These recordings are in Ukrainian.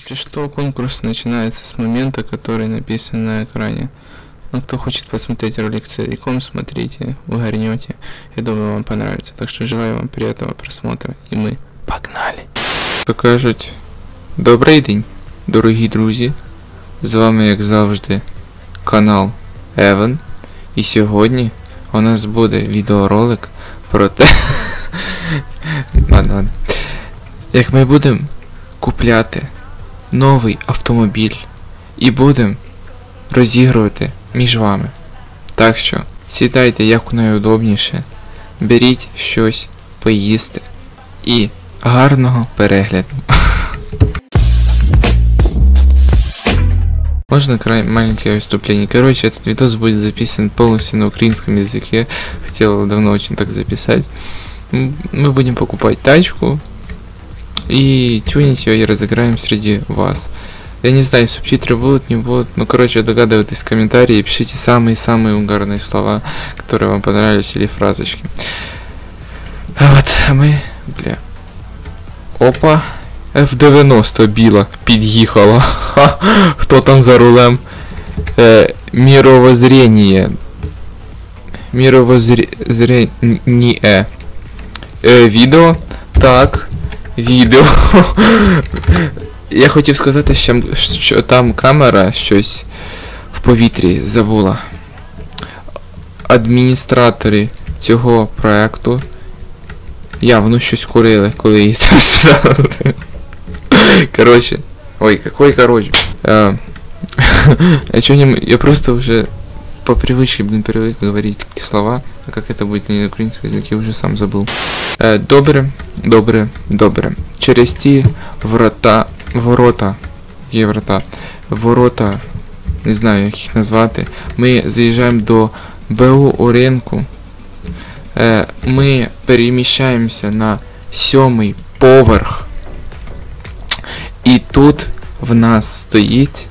Если что, конкурс начинается с момента, который написан на экране. Но кто хочет посмотреть ролик целиком, смотрите, вы горнете. Я думаю, вам понравится. Так что желаю вам приятного просмотра. І ми погнали! То кажуть, добрий день, дорогі друзі. З вами, як завжди, канал Еван. І сьогодні у нас буде відеоролик про те. ладно, ладно. Як ми будемо купляти новий автомобіль і будемо розігрувати між вами. Так що сідайте як найудобніше, беріть щось поїсти і гарного перегляду. Можно край маленькое выступление? Короче, этот видос будет записан полностью на украинском языке. Хотел давно очень так записать. М, Мы будем покупать тачку и тюнить ее и разыграем среди вас. Я не знаю, субтитры будут, не будут. Ну, короче, догадывайтесь в комментарии и пишите самые-самые угарные слова, которые вам понравились, или фразочки. А вот, а мы, бля. Опа. F90 біла під'їхала. Ха, хто там за рулем? Е, мировоззрение. Мировоззрение. Е, відео. Так. Відео. Я хотів сказати, що, що там камера щось в повітрі забула. Адміністратори цього проекту явно щось курили, коли її там ставили. Короче. Ой, какой короче. А, я чё не... Я просто уже по привычке, блин, привык говорить такие слова, а как это будет на украинском языке, уже сам забыл. Е, добре, добре, добре. Через ті врата, ворота, є врата, ворота, не знаю, як їх назвати, ми заїжджаємо до БУ Оренку. Е, ми переміщаємося на сьомий поверх. І тут в нас стоїть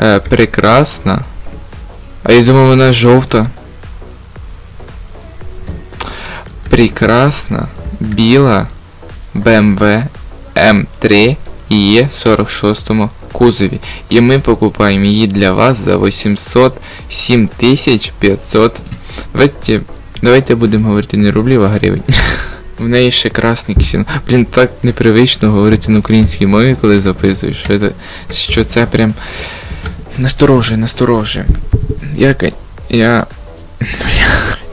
е, прекрасна. А я думаю, вона жовта. Прекрасна біла BMW M3 і є в 46 кузові. І ми покупаємо її для вас за 807 500. Давайте, давайте будемо говорити не рублів, а гривень. В неї ще красний ксін. Блін, так непривично говорити на українській мові, коли записуєш. Що це, що це прям насторожує, насторожує. Я, я,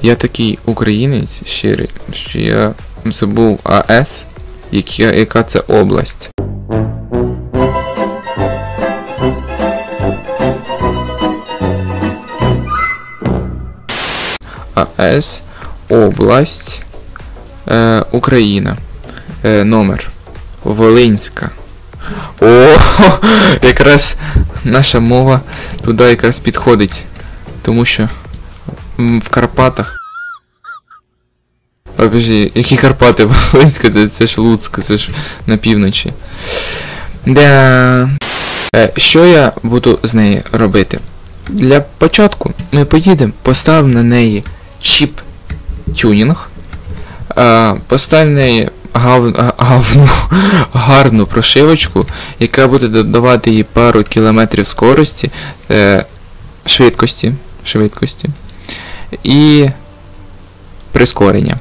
я такий українець щирий, що я забув АЕС, яка, яка це область. АЕС, область, е, Україна. Е, номер. Волинська. О, якраз наша мова туди якраз підходить. Тому що в Карпатах. Ой, які Карпати? Волинська, це, це ж Луцьк, це ж на півночі. Да. Е, що я буду з нею робити? Для початку ми поїдемо, поставимо на неї чіп тюнінг. Е, поставимо на неї гав, гавну, гарну прошивочку, яка буде додавати їй пару кілометрів скорості, е, швидкості, швидкості і прискорення.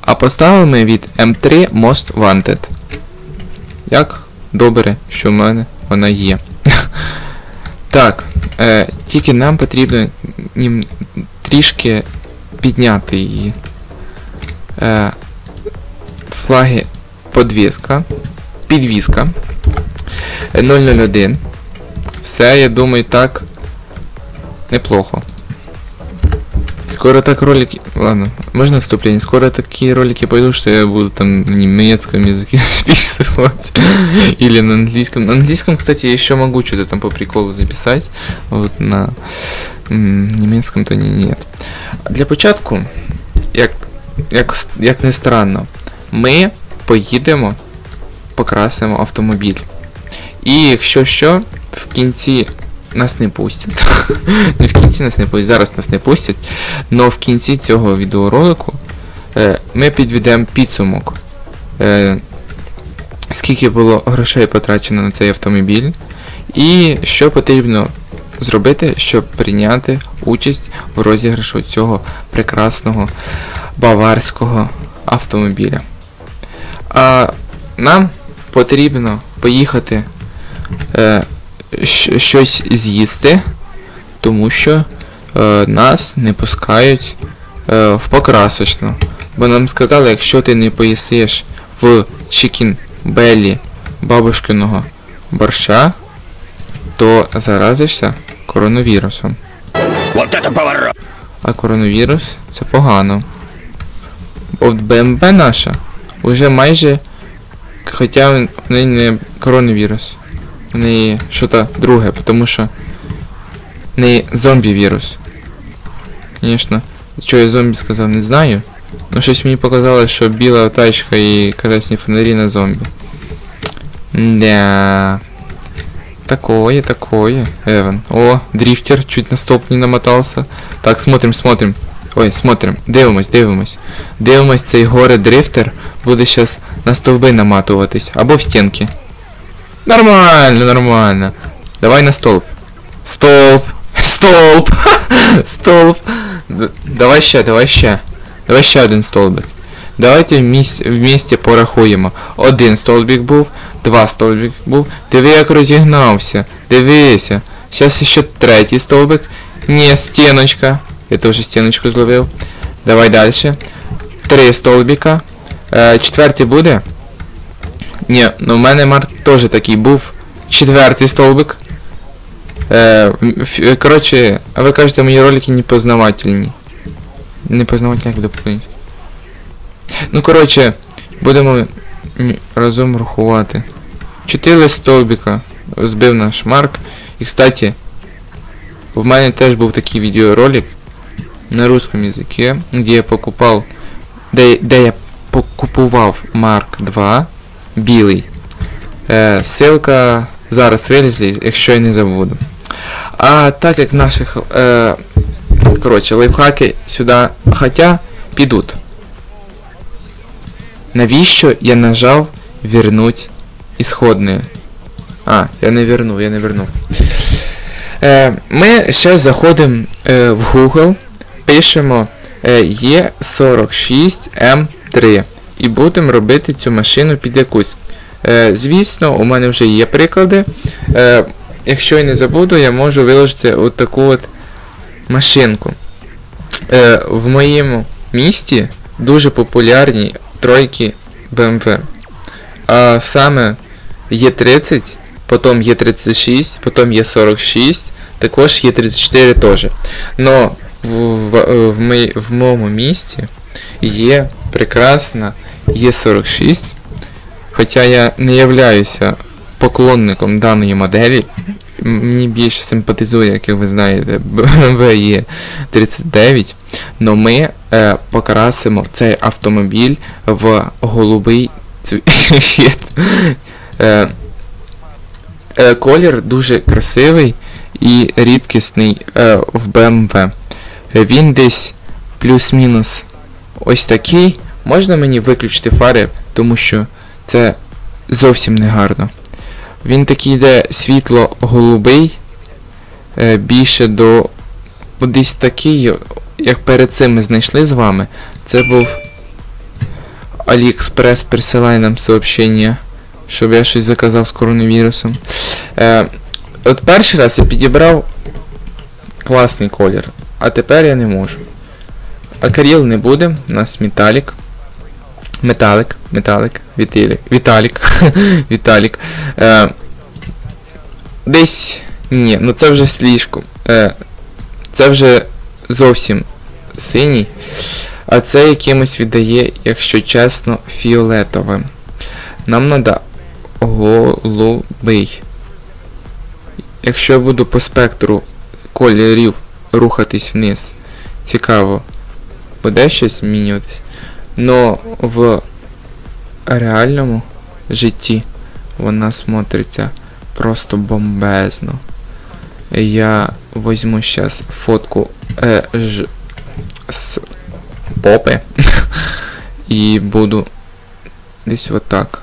А поставили ми від M3 Most Wanted. Як добре, що в мене вона є. так, е, тільки нам потрібно нім, трішки підняти її. Е, флаги подвіска, підвіска е, 001. Все, я думаю, так неплохо. Скоро так ролики... Ладно, можно вступление? Скоро такие ролики пойдут, что я буду там на немецком языке записывать. Или на английском. На английском, кстати, я еще могу что-то там по приколу записать. Вот на м, немецком-то не, нет. Для початку, як, як, с- як не странно, ми поїдемо, покрасимо автомобіль. І якщо що, в кінці нас не пустять. не в кінці нас не пустять, зараз нас не пустять. Но в кінці цього відеоролику е, ми підведемо підсумок е, скільки було грошей потрачено на цей автомобіль, і що потрібно зробити, щоб прийняти участь в розіграшу цього прекрасного баварського автомобіля. А нам потрібно поїхати е, щось з'їсти, тому що е, нас не пускають е, в покрасочну. Бо нам сказали, якщо ти не поїсиш в Чікін Беллі бабушкиного борща, то заразишся коронавірусом. Вот это поворот! А коронавірус це погано. От БМБ наша вже майже. Хоча в неї не коронавірус. В неї що-то друге, тому що в неї зомбі-вірус. Звісно, що я зомбі сказав, не знаю. Ну щось мені показалось, що біла тачка і красні фонарі на зомбі. Да. Такое, такое, Эван. О, дрифтер чуть на столб не намотался. Так, смотрим, смотрим. Ой, смотрим. Дивимось, дивимось. Дивимось, цей горе дрифтер буде щас на стовби наматуватись. Або в стінки. Нормально, нормально. Давай на столб. Столб. Столб. Столб. Давай ще, давай ще. Давай ще один столбик. Давайте вместе порахуємо. Один столбик був, два столбик був. Диви, як розігнався. Дивися. Зараз ще третій столбик. Ні, стіночка. Я теж стіночку зловив. Давай далі. Три столбика. Е, четвертий буде? Ні, ну в мене Марк теж такий був. Четвертий столбик. Е, коротше, а ви кажете, мої ролики непознавательні. Непознавательні, як доповнити. Ну, коротше, будемо разом рахувати. Чотири столбика збив наш Марк. І, кстати, в мене теж був такий відеоролик на русском языке, де я покупав, де, де я покупував Марк 2 білий. Е, ссылка зараз вилізли, якщо я не забуду. А так як наших е, коротше, лайфхаки сюди хотя підуть. Навіщо я нажав вернуть ісходне? А, я не вернув, я не вернув. Е, ми ще заходимо е, в Google, пишемо е, E46M3 і будемо робити цю машину під якусь. Е, звісно, у мене вже є приклади. Е, якщо я не забуду, я можу виложити от таку от машинку. Е, в моєму місті дуже популярні тройки BMW. А саме Є30, потім Є36, потім Є46, також Є34 теж. Но в, в, в, в моєму місті є прекрасна Є46, хоча я не являюся поклонником даної моделі, мені більше симпатизує, як ви знаєте, BMW Є39, но ми е, покрасимо цей автомобіль в голубий цвіт. Е, е, колір дуже красивий і рідкісний е, в BMW. Е, Він десь плюс-мінус ось такий. Можна мені виключити фари, тому що це зовсім не гарно. Він такий йде світло-голубий, е, більше до десь такий, як перед цим ми знайшли з вами. Це був AliExpress присилає нам сообщення, щоб я щось заказав з коронавірусом. Е, от перший раз я підібрав класний колір, а тепер я не можу. Акаріл не буде, у нас металік. Металик, металик, Віталік, Віталік, Віталік. Е, десь. Ні, ну це вже слишком. Е, це вже зовсім синій. А це якимось віддає, якщо чесно, фіолетовим. Нам треба голубий. Якщо я буду по спектру кольорів рухатись вниз, цікаво, буде щось змінюватись. Но в реальному житті вона смотриться просто бомбезно. Я возьму сейчас фотку е, ж, з попи і буду десь отак.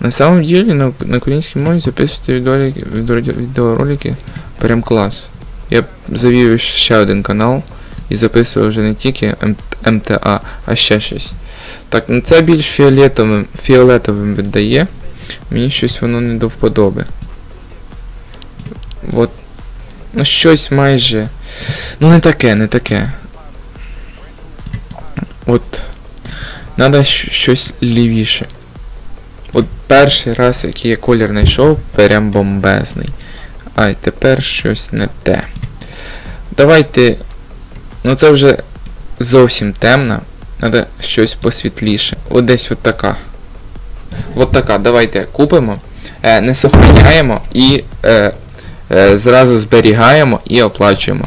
На самом деле на, на українській мові записувати відеоролики, відео- відеоролики прям клас. Я завів ще один канал і записував вже не тільки МТА, а ще щось. Так, ну це більш фіолетовим, фіолетовим віддає. Мені щось воно не до вподоби. От. Ну щось майже. Ну не таке, не таке. От. Надо щось лівіше. От перший раз, який я колір знайшов, прям бомбезний. А й тепер щось не те. Давайте. Ну це вже зовсім темно. Надо щось посвітліше. От десь от така. От така. Давайте купимо. Е, не сохраняємо і е, е, зразу зберігаємо і оплачуємо.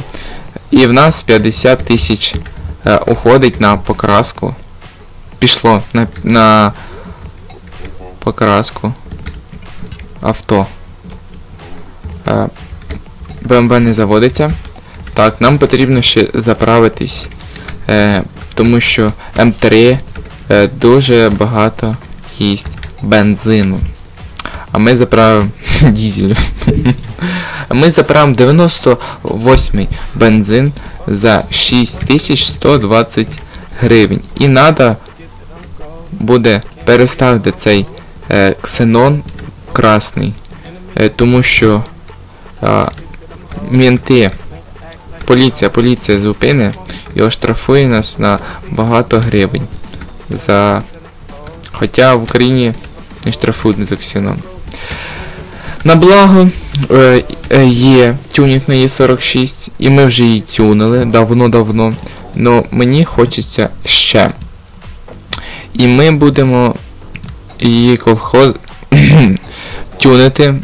І в нас 50 тисяч е, уходить на покраску. Пішло на, на покраску авто. Е, BMW не заводиться. Так, нам потрібно ще заправитись, е, тому що М3 е, дуже багато їсть бензину. А ми заправимо дізель. Ми заправимо 98 бензин за 6120 гривень. І треба буде переставити цей е, ксенон красний, е, тому що е, мінти, поліція, поліція зупине і оштрафує нас на багато гривень. За... Хоча в Україні не штрафують за ксенон. На благо е, е, є тюнінг на Е46, і ми вже її тюнили давно-давно. Но мені хочеться ще. І ми будемо її колхоз тюнити.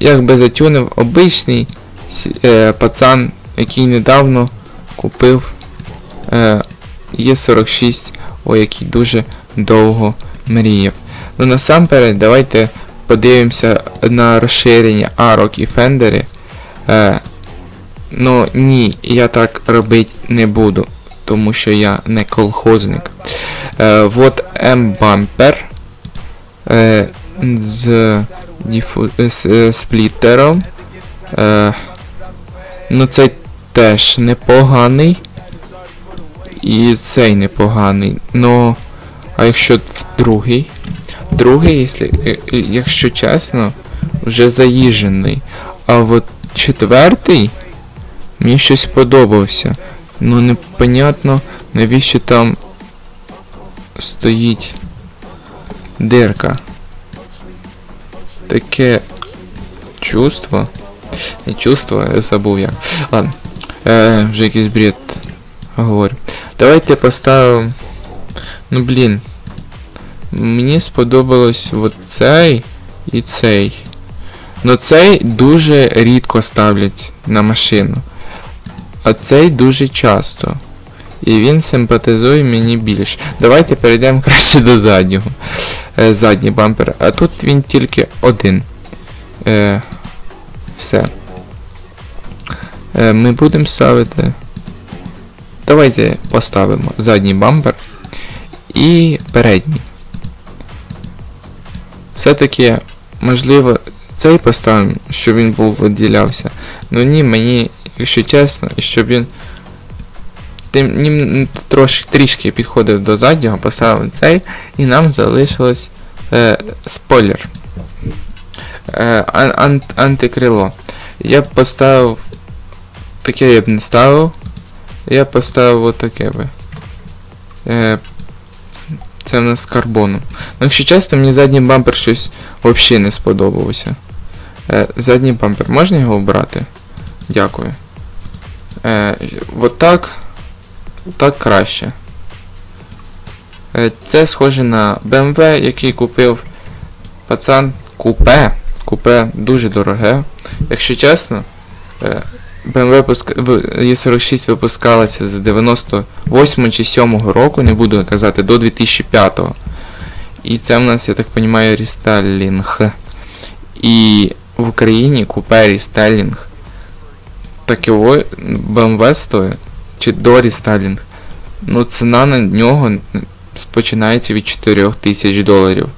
Як би затюнив обичний е, пацан, який недавно купив е, Е46, о який дуже довго мріяв. Ну насамперед давайте подивимося на розширення арок і фендери. Е, ну ні, я так робити не буду, тому що я не колхозник. Е, вот М-бампер е, з, діфу, з е, спліттером. Е, ну цей теж непоганий. І цей непоганий. Ну, а якщо другий? Другий, якщо, е, е, якщо чесно, вже заїжджений. А от четвертий мені щось подобався. Ну непонятно, навіщо там стоїть дирка. Таке чувство. Не чувство, я забув як. Ладно. Е, вже якийсь бред говорю. Давайте поставимо. Ну блін. Мені сподобалось от цей і цей. Ну цей дуже рідко ставлять на машину. А цей дуже часто. І він симпатизує мені більше. Давайте перейдемо краще до заднього. Е, задній бампер. А тут він тільки один. Е, все. Е, ми будемо ставити. Давайте поставимо задній бампер і передній. Все-таки, можливо, цей поставимо, щоб він був виділявся. Ну ні, мені, якщо чесно, щоб він тим трошки трішки підходив до заднього, поставив цей, і нам залишилось е, спойлер. Е, ан, ан, антикрило. Я поставив. Таке я б не ставив. Я поставив отаке би. Е, це в нас з карбону. Ну, якщо чесно, мені задній бампер щось взагалі не сподобалося. Е, задній бампер, можна його обрати? Дякую. Е, от так. Так краще. Е, це схоже на BMW, який купив пацан купе. Купе дуже дороге. Якщо чесно, е, BMW пуска... E46 випускалася з 98 чи 7 року, не буду казати, до 2005. І це в нас, я так розумію, рестайлінг. І в Україні купе рестайлінг. Такого BMW стоїть, чи до рестайлінг. Ну ціна на нього починається від 4 тисяч доларів.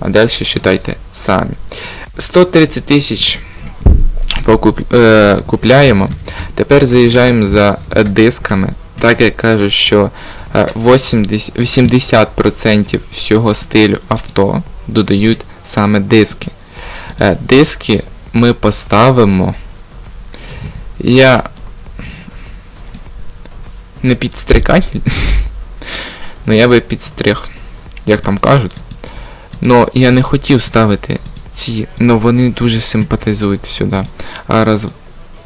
А далі считайте самі. 130 тисяч покуп- е, купляємо. Тепер заїжджаємо за е, дисками. Так як кажуть, що е, 80, 80% всього стилю авто додають саме диски. Е, диски ми поставимо. Я не підстрикатель. Ну я би підстриг, як там кажуть. Но я не хотів ставити ці, но вони дуже симпатизують сюди. А раз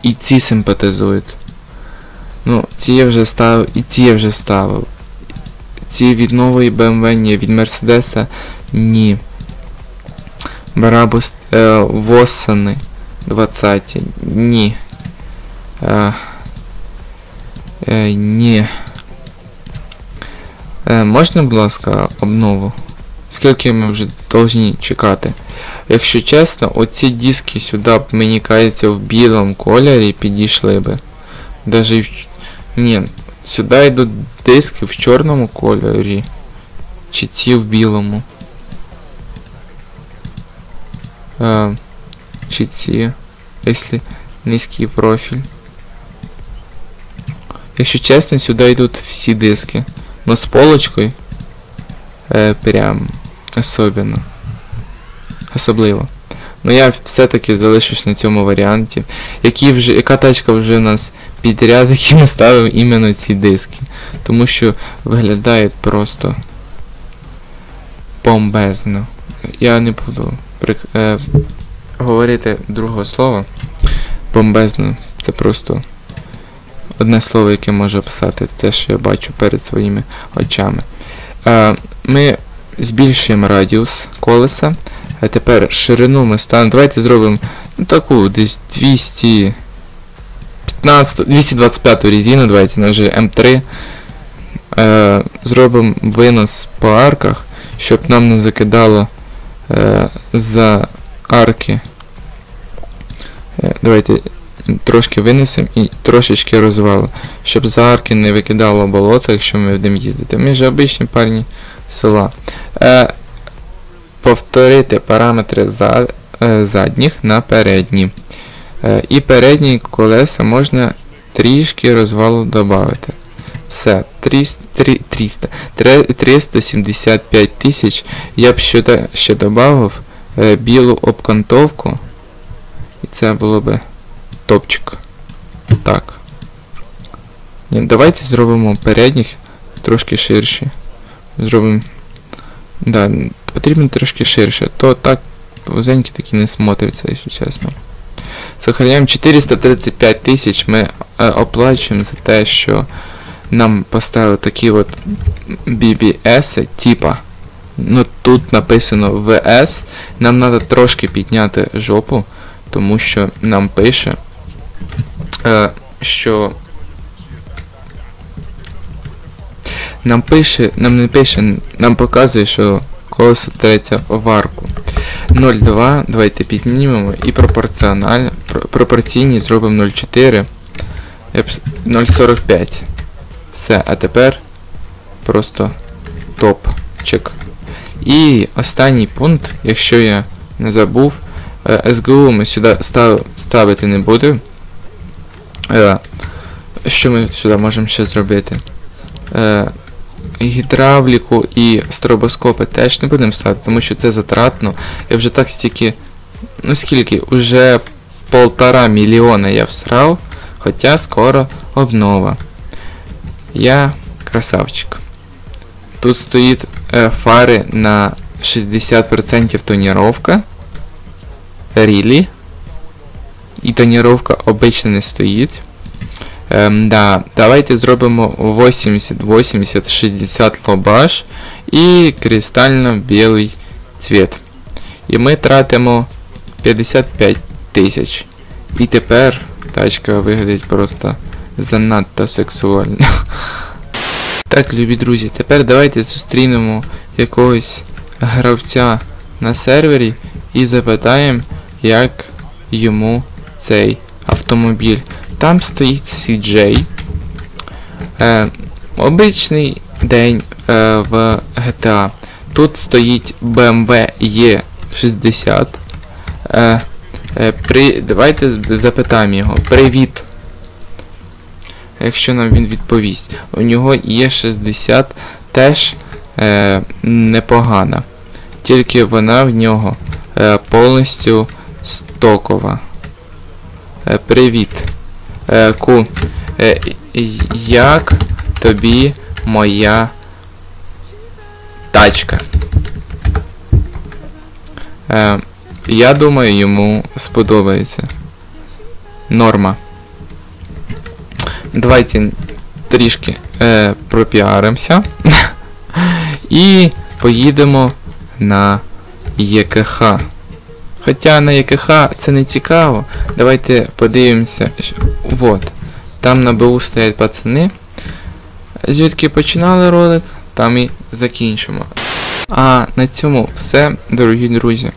і ці симпатизують. Ну, ці я вже ставив, і ці я вже ставив. Ці від нової BMW, ні, від Мерседеса ні. Барабус е, Воссони 20. Ні. Е, е, ні. Е, можна, будь ласка, обнову? Скільки ми вже повинні чекати? Якщо чесно, оці диски сюди, б, мені кажеться, в білому кольорі підійшли би. Даже в... Ні, сюди йдуть диски в чорному кольорі. Чи ці в білому. Е, чи ці, якщо низький профіль. Якщо чесно, сюди йдуть всі диски. Но з полочкою. Е, прям особенно. Особливо. Ну я все-таки залишусь на цьому варіанті. Які вже, яка тачка вже у нас підряд, які ми ставимо іменно ці диски. Тому що виглядають просто бомбезно. Я не буду прик... е, говорити другого слова. Бомбезно. Це просто одне слово, яке можу описати. Те, що я бачу перед своїми очами. Е, ми збільшуємо радіус колеса. А тепер ширину ми ставимо. Давайте зробимо ну, таку десь 215, 225 резину, давайте на вже М3. Е, зробимо винос по арках, щоб нам не закидало е, за арки. Е, давайте трошки винесемо і трошечки розвалимо, щоб за арки не викидало болото, якщо ми будемо їздити. Ми ж обичні парні села. Е, повторити параметри е, задніх на передні. Е, і передні колеса можна трішки розвалу додати. Все, 300, 300, 375 тисяч. Я б ще, ще додав білу обкантовку. І це було би топчик. Так. Давайте зробимо передніх трошки ширші. Зробимо. Да, потрібно трошки ширше. То так вузенькі такі не смотряться, якщо чесно. Сохраняємо 435 тисяч. Ми е, оплачуємо за те, що нам поставили такі от BBS, типа. Ну тут написано VS. Нам треба трошки підняти жопу, тому що нам пише, е, що нам пише, нам не пише, нам показує, що колесо треться в арку. 0,2, давайте піднімемо і пропорціонально, пропорційні зробимо 0,4, я б с- 0,45. Все, а тепер просто топчик. І останній пункт, якщо я не забув, е, СГУ ми сюди став, ставити не будемо. Е, що ми сюди можемо ще зробити? Гідравліку і стробоскопи теж не будемо ставити, тому що це затратно. Я вже так стільки. Ну скільки? Уже полтора мільйона я всрав, хоча скоро обнова. Я красавчик. Тут стоїть е, фари на 60% тоніровка. Рілі. І тоніровка обично не стоїть. Ем, да, давайте зробимо 80, 80, 60 лобаш і кристально-білий цвіт. І ми тратимо 55 тисяч. І тепер тачка виглядить просто занадто сексуально. Так, любі друзі, тепер давайте зустрінемо якогось гравця на сервері і запитаємо, як йому цей автомобіль. Там стоїть CJ. Е, обичний день е, в GTA. тут стоїть BMW E60. Е, е, при, давайте запитаємо його. Привіт. Якщо нам він відповість. У нього є 60 теж е, непогана. Тільки вона в нього е, повністю стокова. Е, привіт. Е, ку. Е, як тобі моя тачка? Е, я думаю, йому сподобається. Норма. Давайте трішки е, пропіаримося. І поїдемо на ЄКХ. Хоча на ЄКХ це не цікаво. Давайте подивимося. Вот. Там на БУ стоять пацани. Звідки починали ролик, там і закінчимо. А на цьому все, дорогі друзі.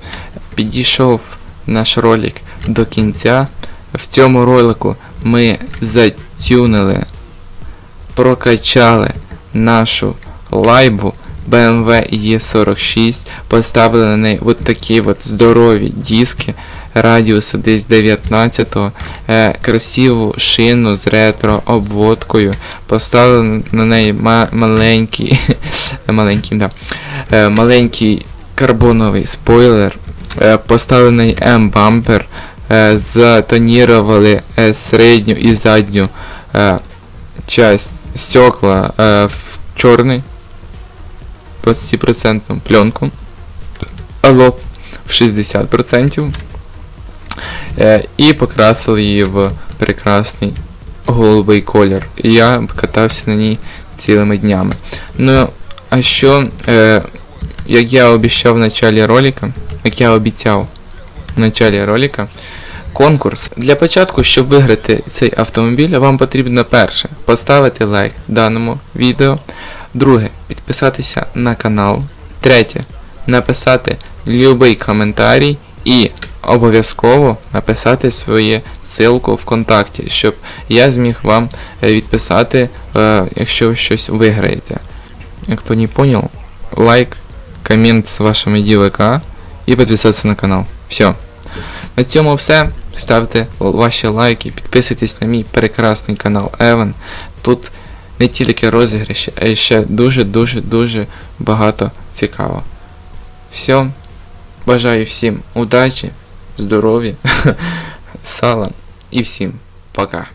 Підійшов наш ролик до кінця. В цьому ролику ми затюнили, прокачали нашу лайбу BMW E46, поставили на неї от такі от здорові диски радіуса десь 19 е, красиву шину з ретро обводкою, поставили на неї ма- маленький, маленький, да, е, маленький карбоновий спойлер, е, поставили М-бампер, е, затонірували е, середню і задню е, часть стекла е, в чорний 20% пленку, а лоб в 60%. Е, і покрасили її в прекрасний голубий колір. І я катався на ній цілими днями. Ну, а що, е, як я обіцяв в началі ролика, як я обіцяв в началі ролика, конкурс. Для початку, щоб виграти цей автомобіль, вам потрібно перше поставити лайк даному відео. Друге, підписатися на канал. Третє, написати любий коментарій і обов'язково написати своє ссылку ВКонтакті, щоб я зміг вам е, відписати, е, якщо ви щось виграєте. Як хто не понял, лайк, комент з вашими ВК і підписатися на канал. Все. На цьому все. Ставте ваші лайки, підписуйтесь на мій прекрасний канал Еван. Тут не тільки розіграші, а ще дуже-дуже-дуже багато цікаво. Все. Бажаю всім удачі, здоров'я, сала і всім пока.